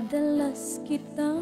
adalah sekitar.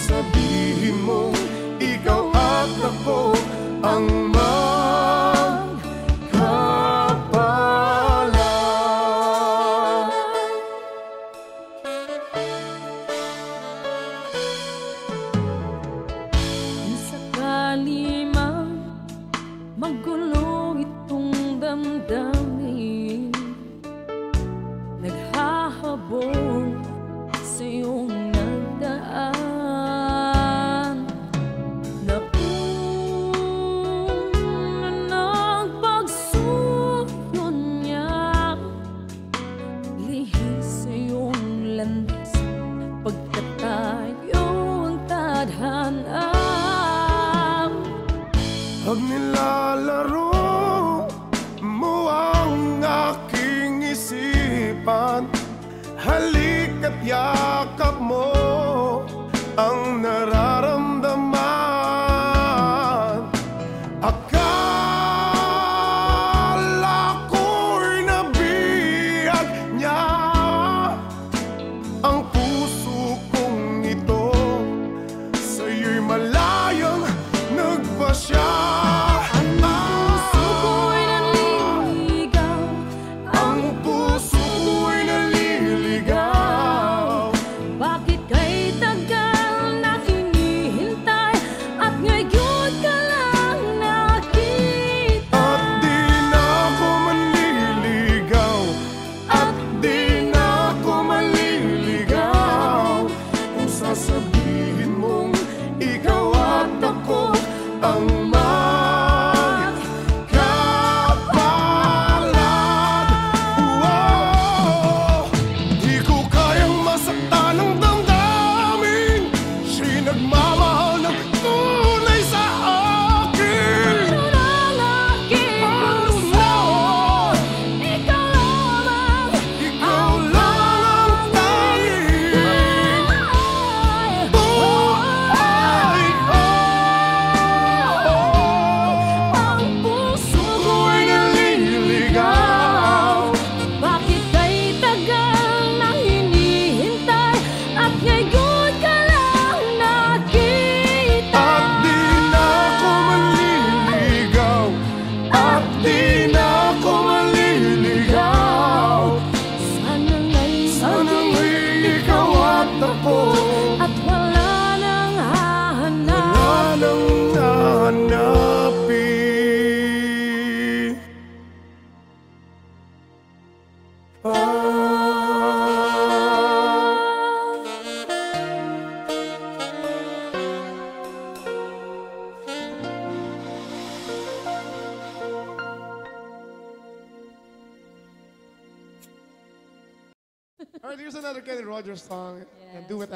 sa bihim e ikaw at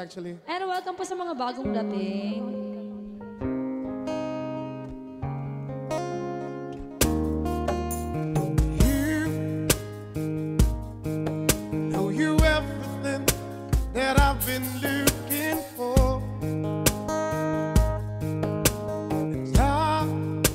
actually. And welcome po sa mga bagong dating. Know you everything that I've been looking for. I'm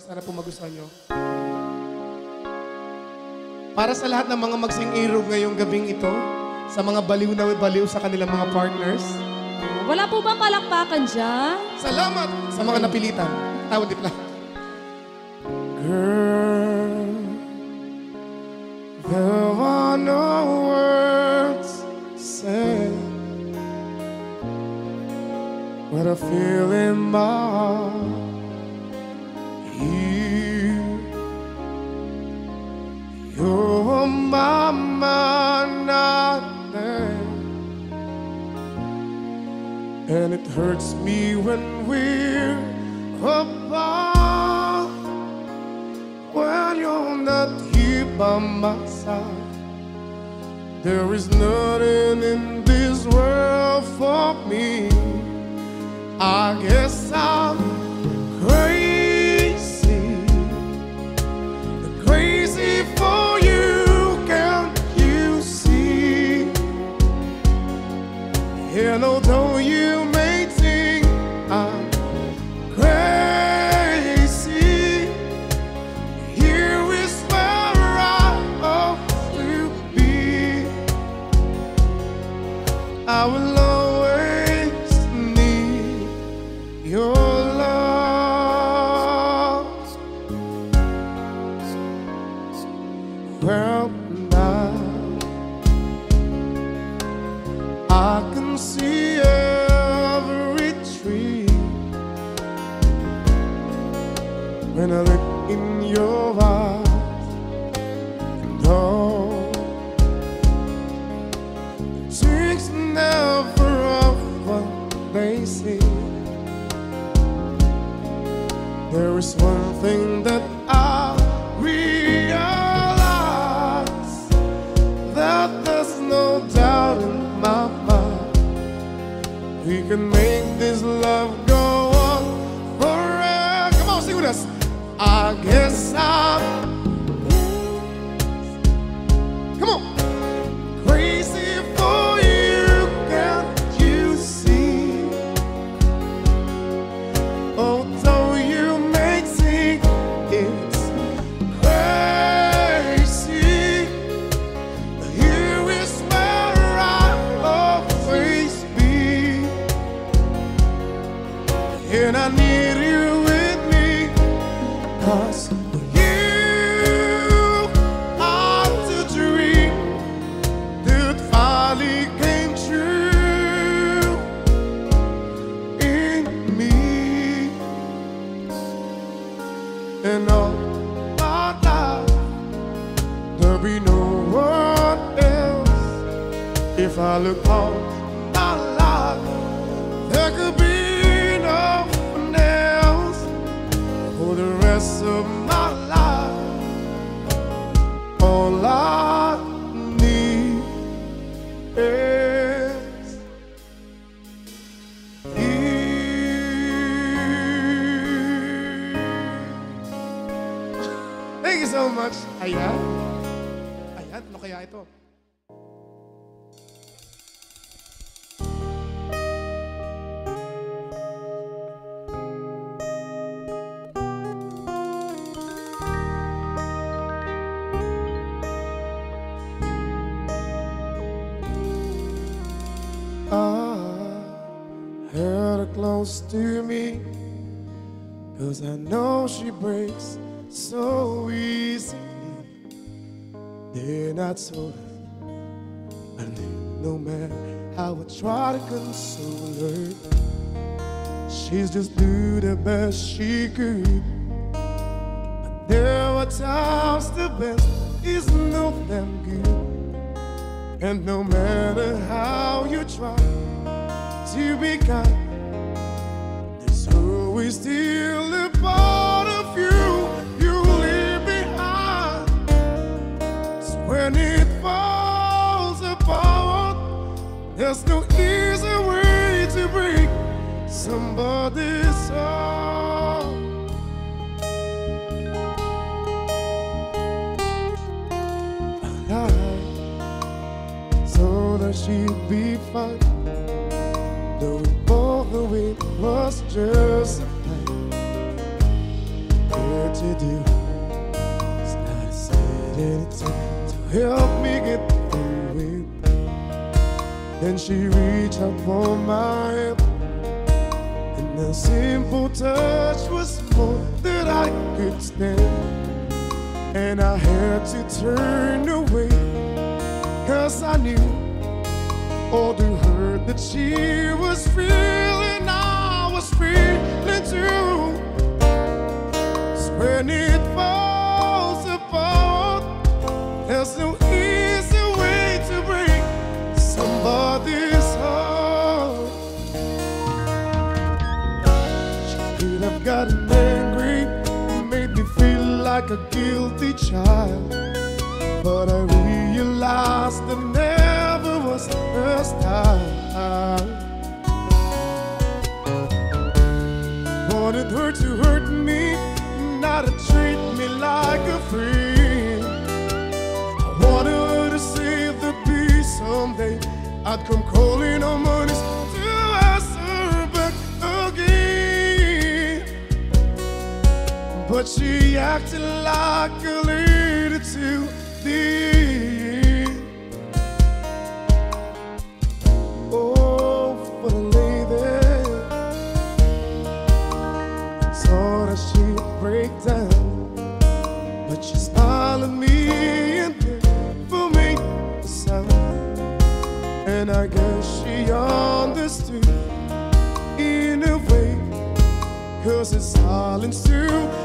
Sana po magustuhan nyo. Para sa lahat ng mga magsing-irog ngayong gabing ito, sa mga baliw na baliw sa kanilang mga partners. Wala po bang palakpakan dyan? Salamat sa mga napilitan. Tawad di pala. Girl, there are no words said What I feel in my heart mama nothing, and it hurts me when we're apart. When you're not here by my side, there is nothing in this world for me. I guess I'm. We can make this love go on forever. Come on, sing with us. I guess I'm. If I her close to me Cause I know she breaks so easy. They're not so I knew no matter how I try to console her She's just do the best she could. But there were times the best is no damn good. And no matter how you try to be kind, there's always still a part of you you leave behind. So when it falls apart, there's no easy way to break somebody's help me get through it. Then she reached out for my hand. And a simple touch was more than I could stand. And I had to turn away. Cause I knew all the hurt that she was feeling, I was feeling too. When it falls Have gotten angry, made me feel like a guilty child. But I realized that never was the first time. Wanted her to hurt me, not to treat me like a friend. I wanted her to say there'd be someday I'd come calling on money But she acted like a leader to the end. Oh, for the lady. Saw that she'd break down. But she smiled at me and never made a sound. And I guess she understood in a way. Cause it's silence to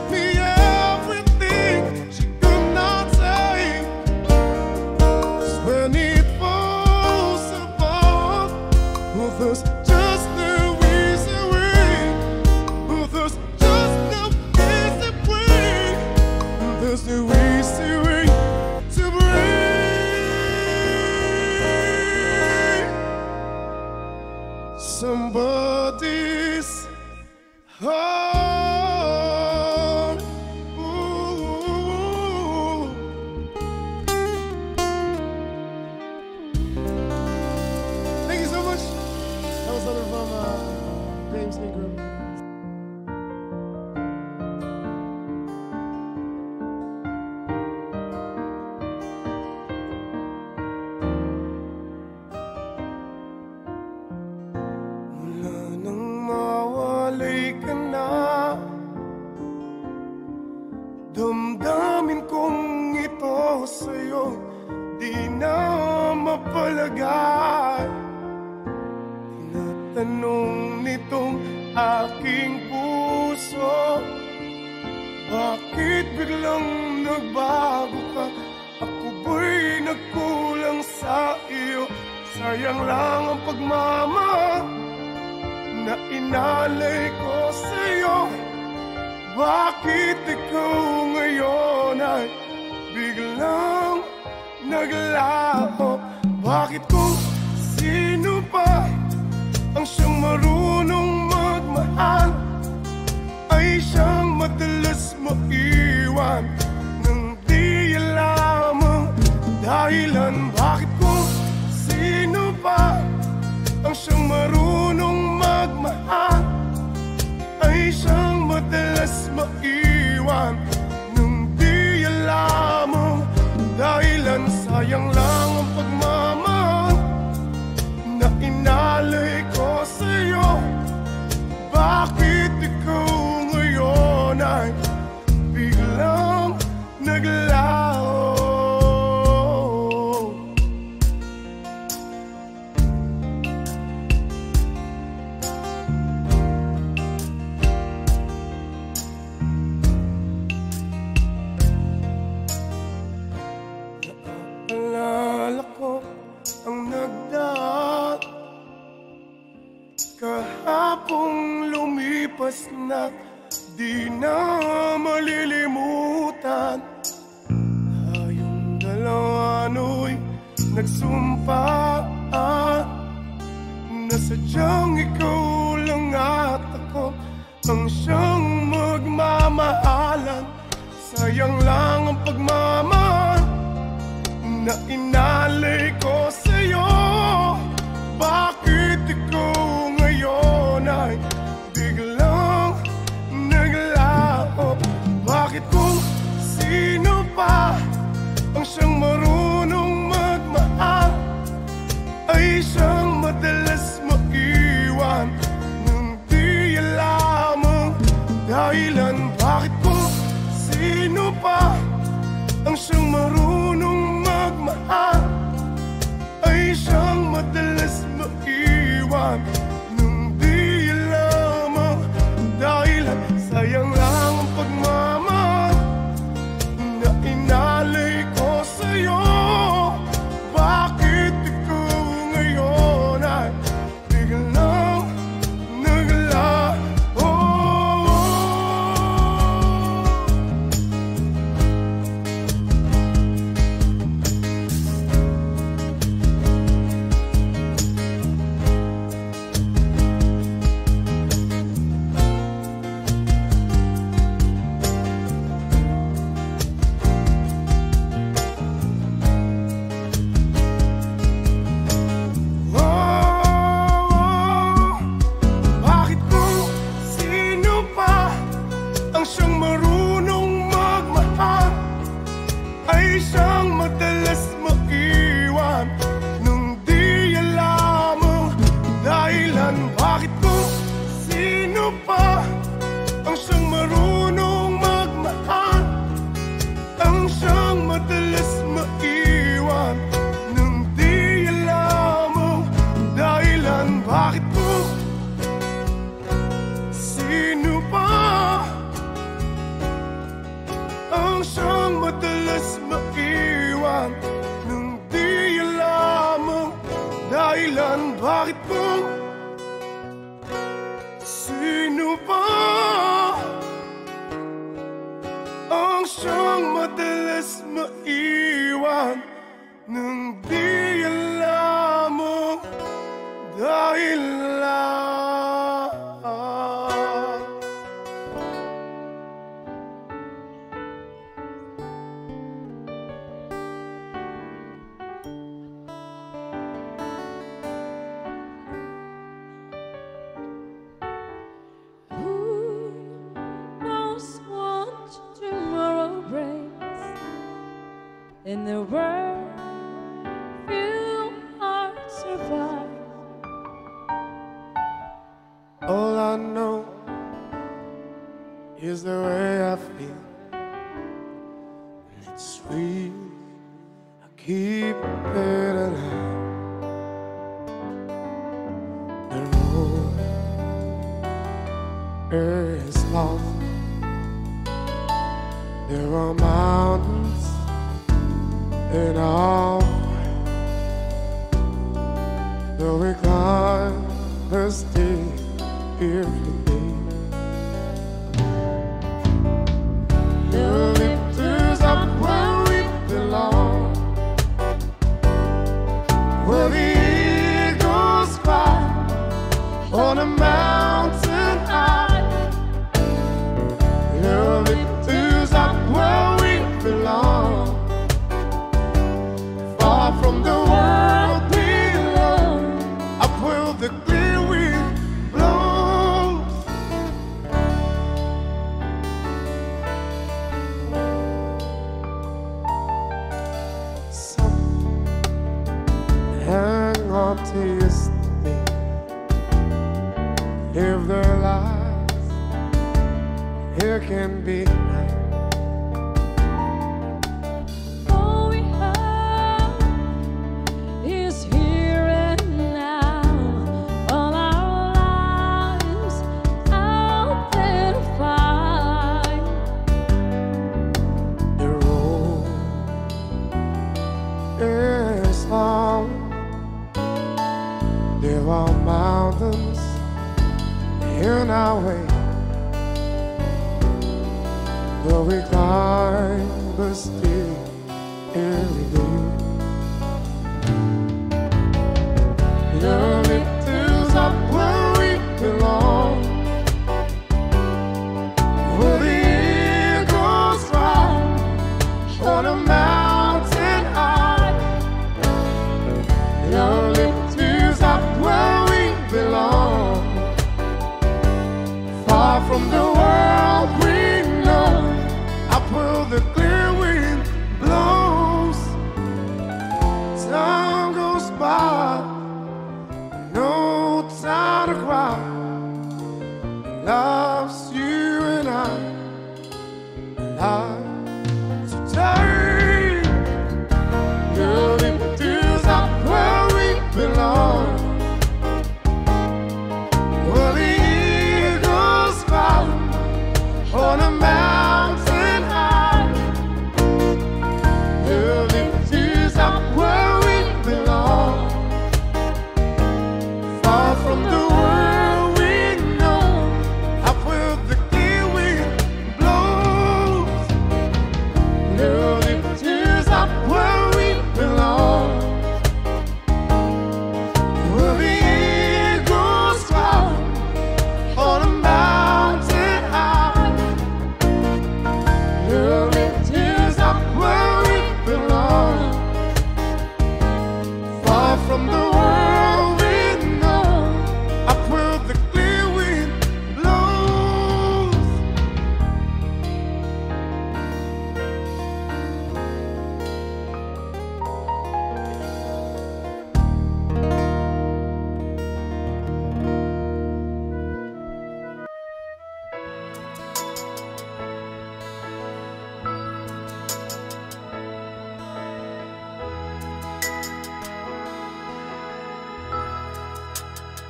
Akala ko ang nagdaat. Kahapong lumipas na Di na malilimutan. Tayong dalawa no'y nagsumpaan Na sadyang ikaw lang at ako Ang siyang magmamahalan. Sayang lang ang pagmamahal na inalay ko sa'yo. Bakit ikaw ngayon ay biglang naglaho Bakit kung sino pa ang siyang marunong magmahal Ay siyang madalas maiwan Nung di alamang dahilan Bakit kung sino pa ang siyang marunong one. is love. There are mountains in our way, though we climb the steep if we need. Up where we belong, where the eagles on a mountain.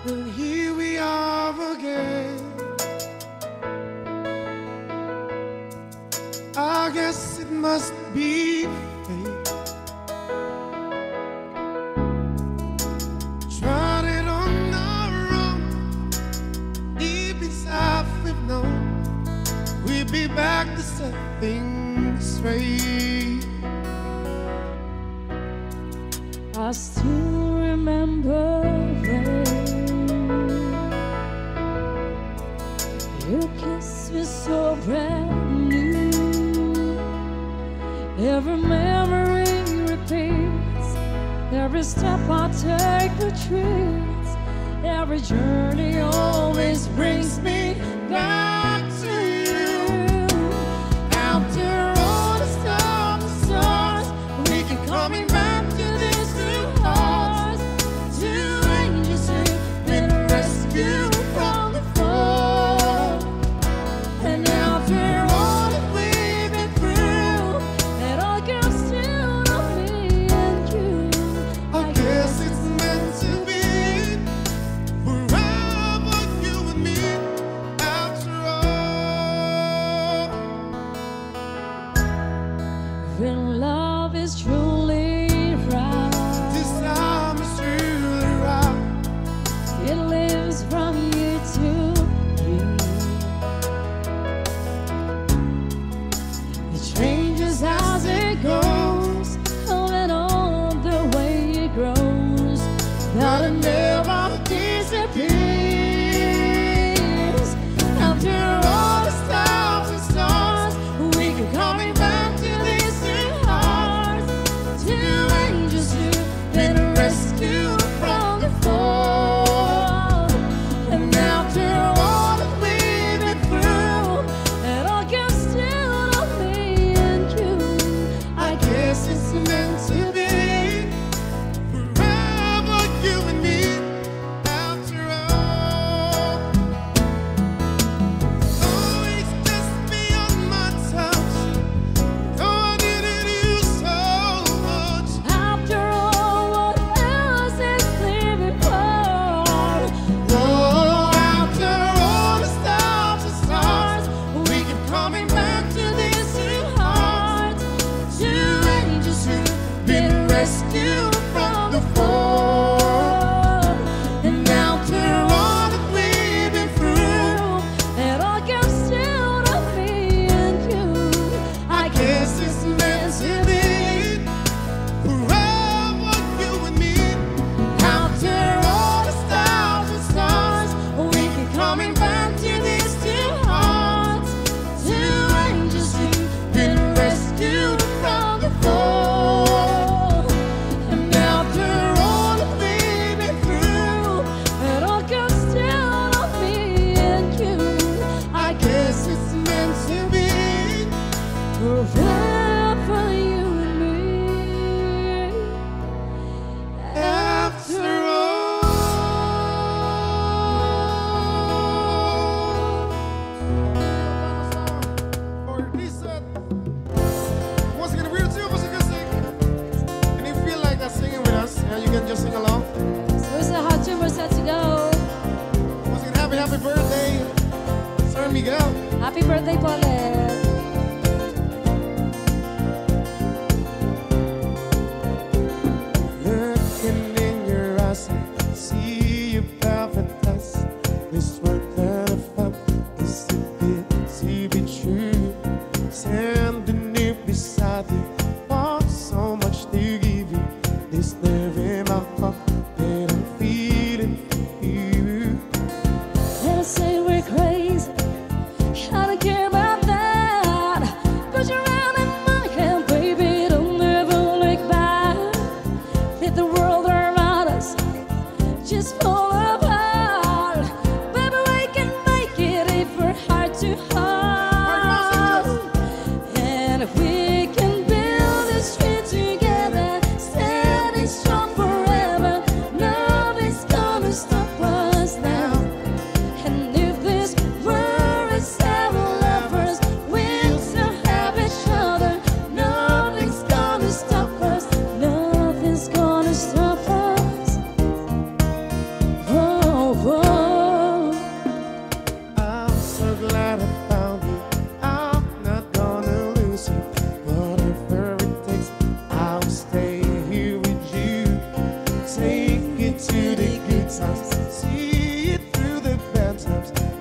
And here we are again. I guess it must be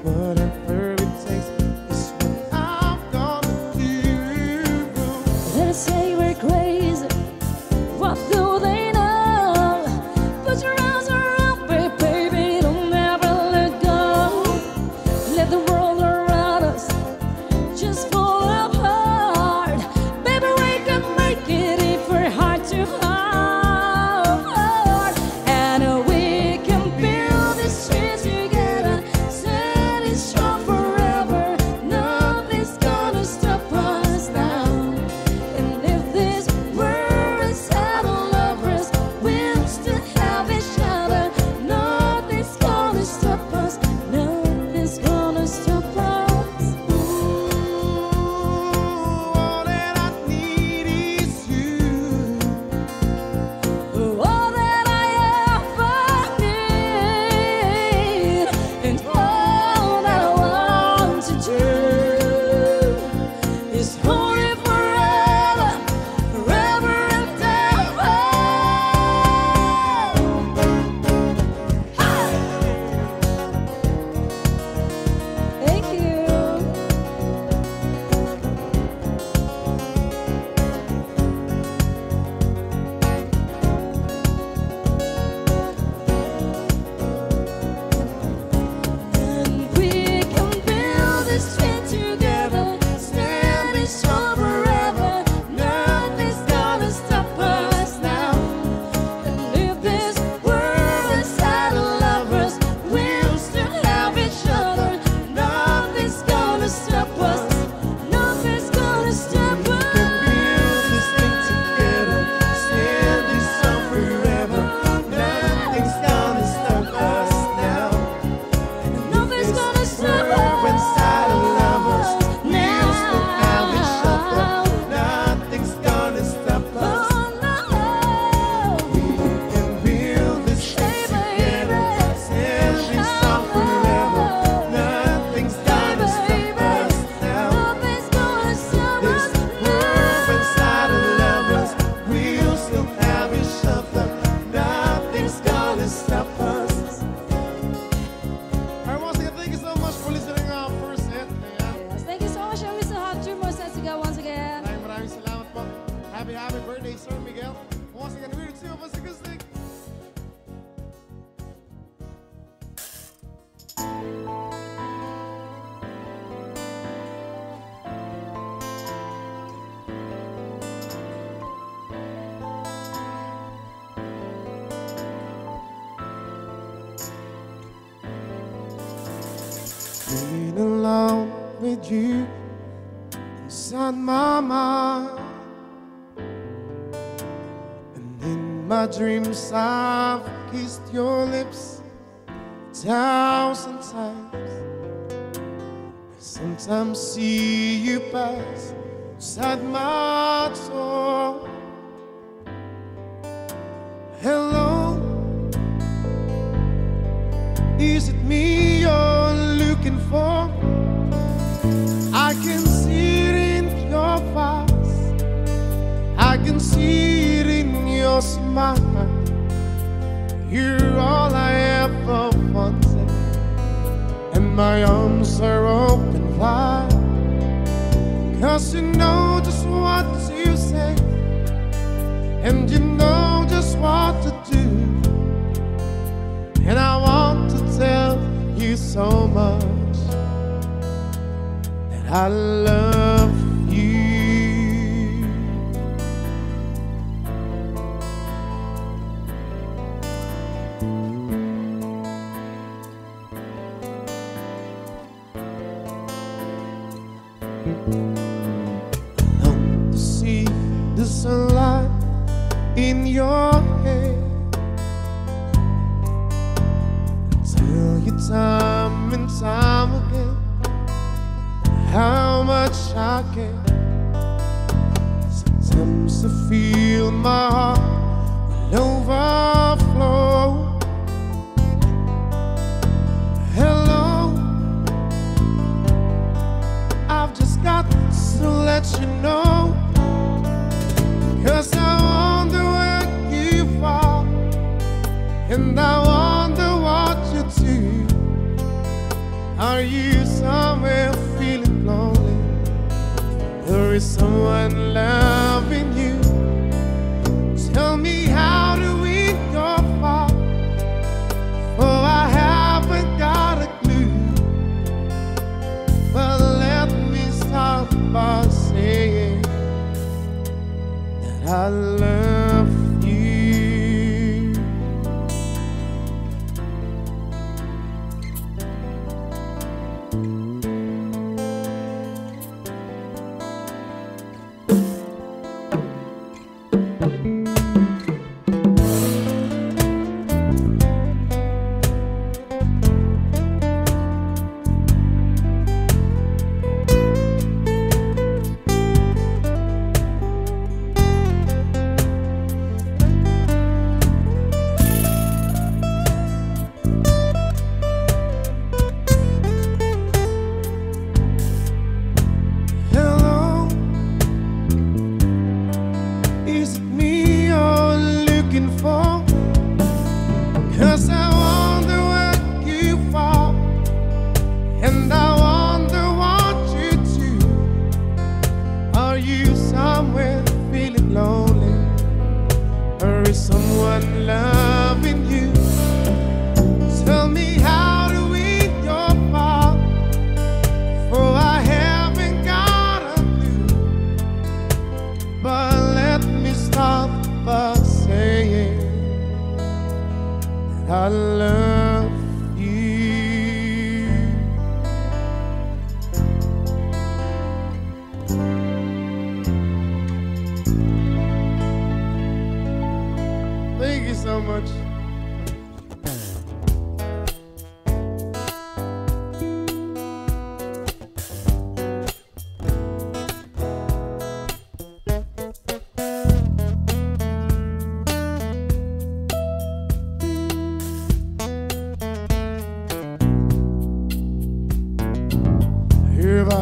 times. lips, I've kissed your lips a thousand times. I sometimes see you pass beside my door. Hello, is it me you're looking for? I can see it in your face, I can see it in your smile. You're all I ever wanted, and my arms are open wide. Cause you know just what to say, and you know just what to do. And I want to tell you so much that I love.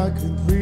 I could read.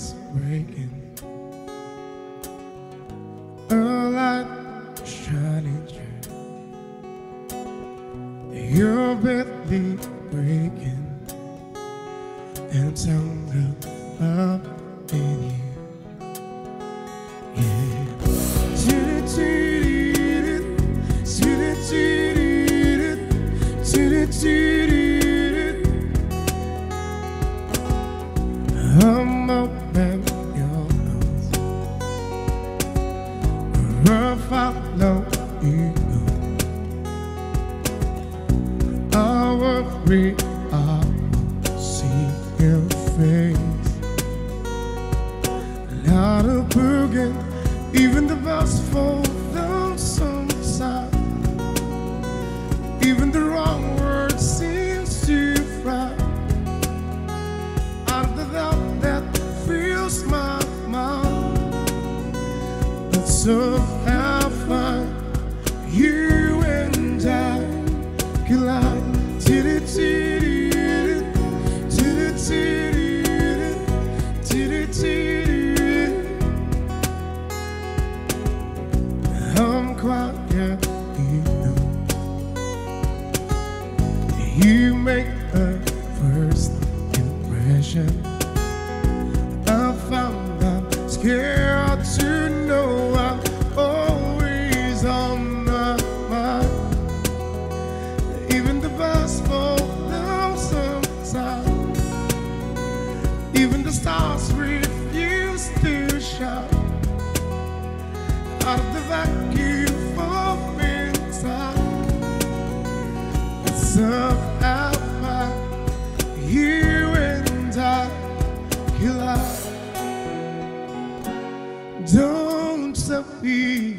thee.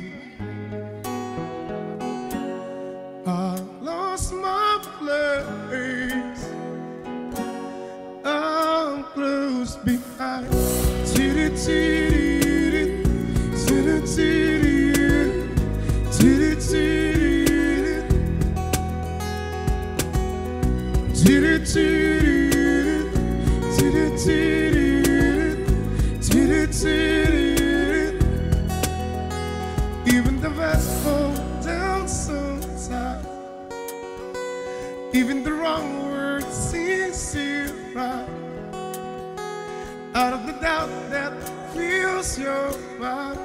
I lost my place. I'm close behind. Titty, titty, titty, titty, titty, titty, titty, titty. out of the doubt that fills your mind,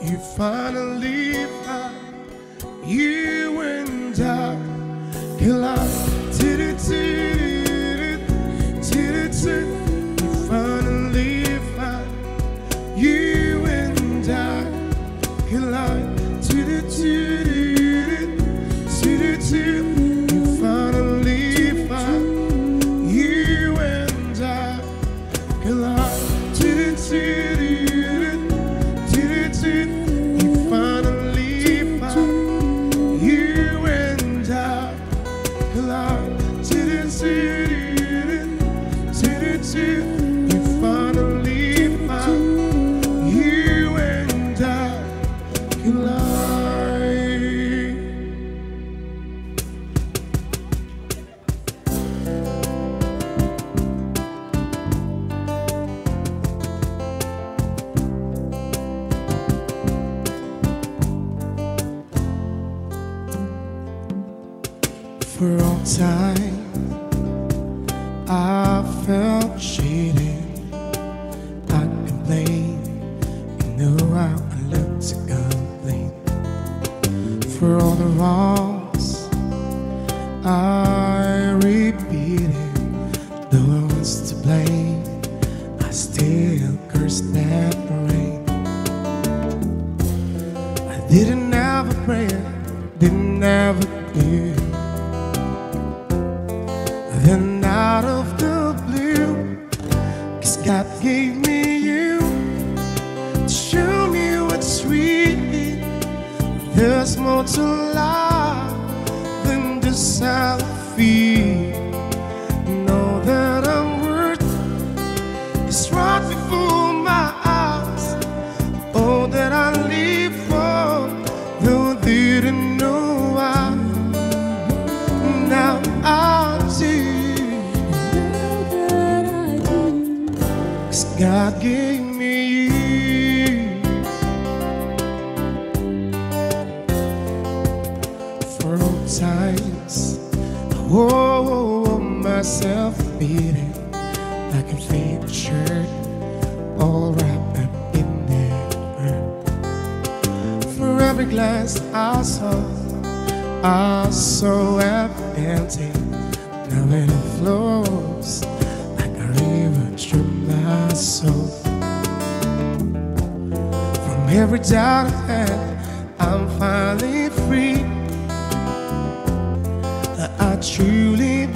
You finally find you and I collide. myself beating like a faded shirt, all wrapped up in that. For every glass I saw, I saw empty. Now it flows like a river through my soul. From every doubt I had, I'm finally free. I truly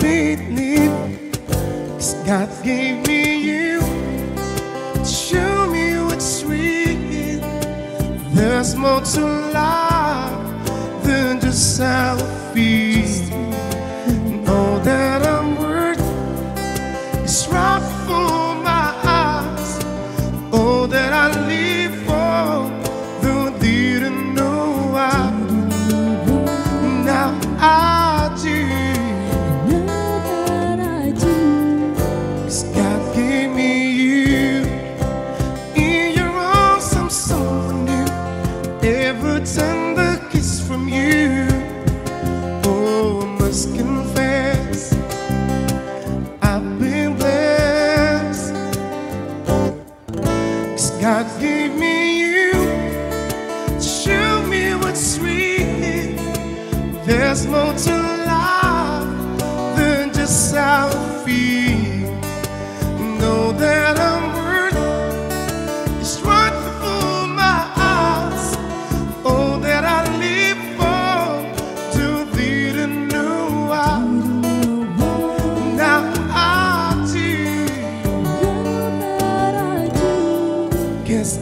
God gave me you to show me what's sweet. There's more to life than just salvation.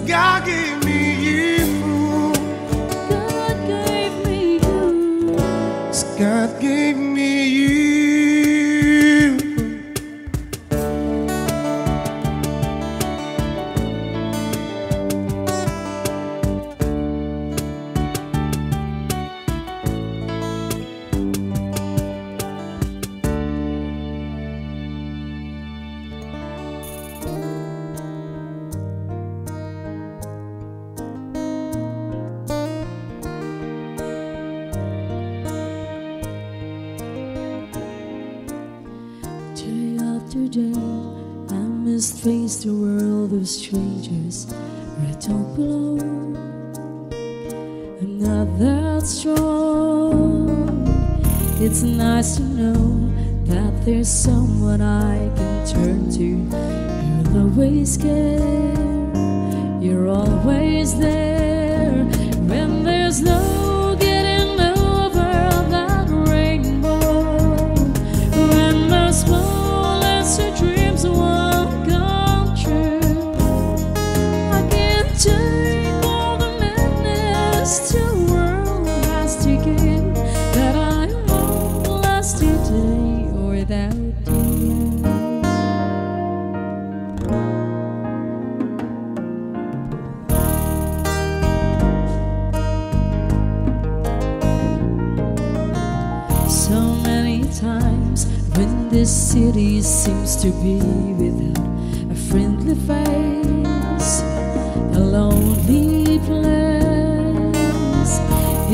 God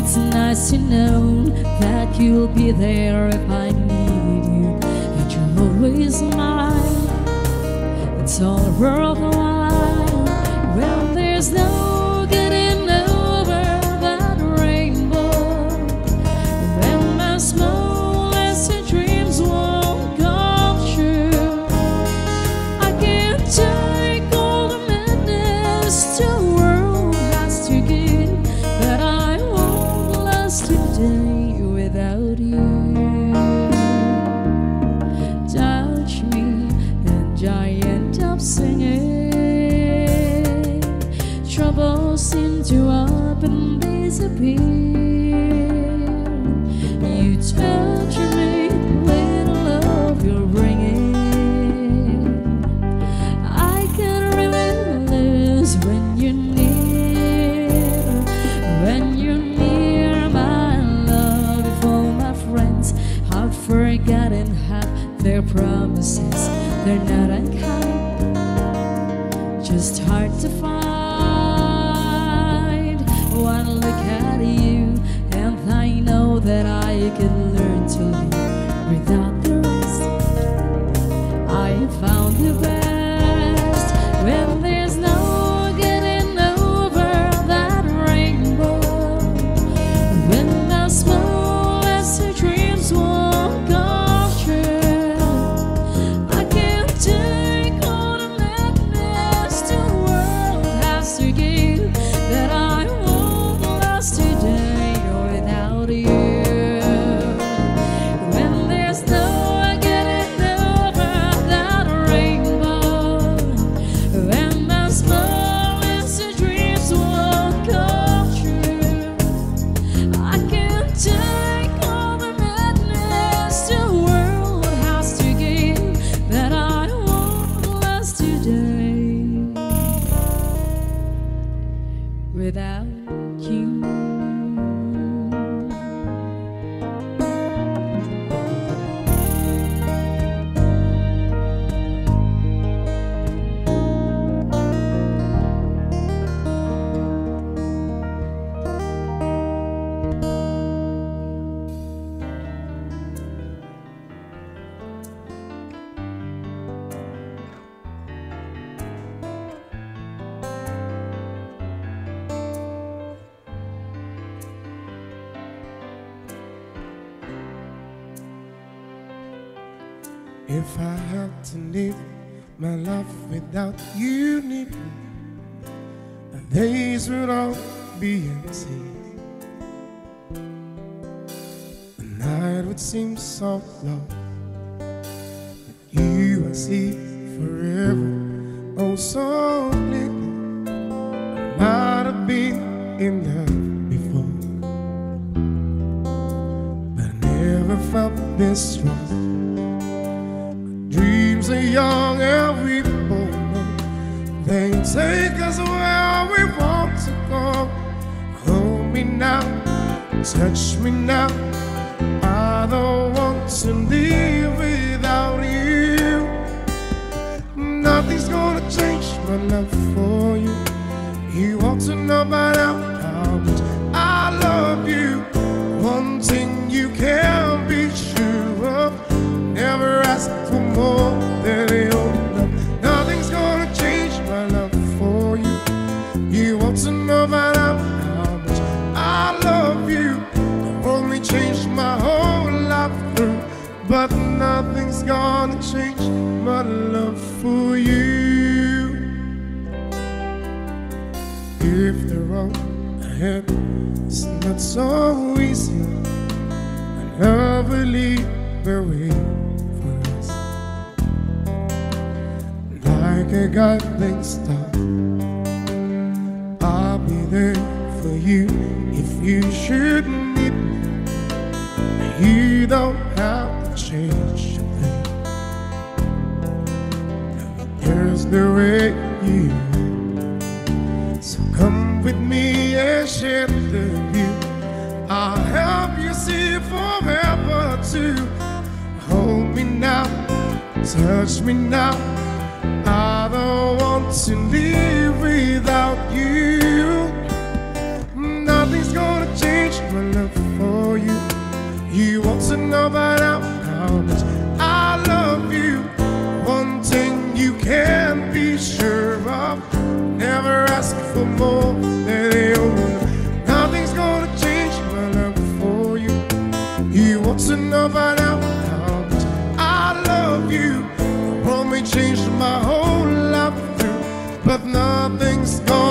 It's nice to know that you'll be there if I need you. And you're always mine. It's all worthwhile when there's no without you, need the days would all be empty. The night would seem so long. With you, I see forever. Oh, so. I might have been in love before, but I never felt this strong. Take us where we want to go. Hold me now, touch me now. I don't want to live without you. Nothing's gonna change my love for you. You ought to know by now Like a guiding I'll be there for you if you should need me. You don't have to change a thing. Here's the way you. So come with me and share the view. I'll help you see forever too. Hold me now, touch me now. I want to live without you. Nothing's gonna change my love for you. You want to know by now how much I love you. One thing you can be sure of, never ask for more than you. Nothing's gonna change my love for you. You want to know by now how much I love you. The world may change my whole but nothing's gonna